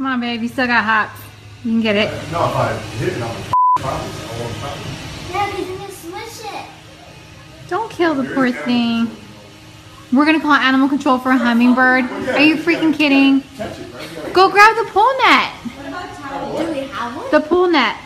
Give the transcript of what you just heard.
Come on, babe. You still got hops. You can get it. Uh, no, if I hit it on the I'm. Yeah, because you're gonna smush it. Don't kill the poor thing. We're gonna call animal control for a hummingbird. Are you freaking kidding? It, right? Go grab the pool net. Do we have one? The pool net.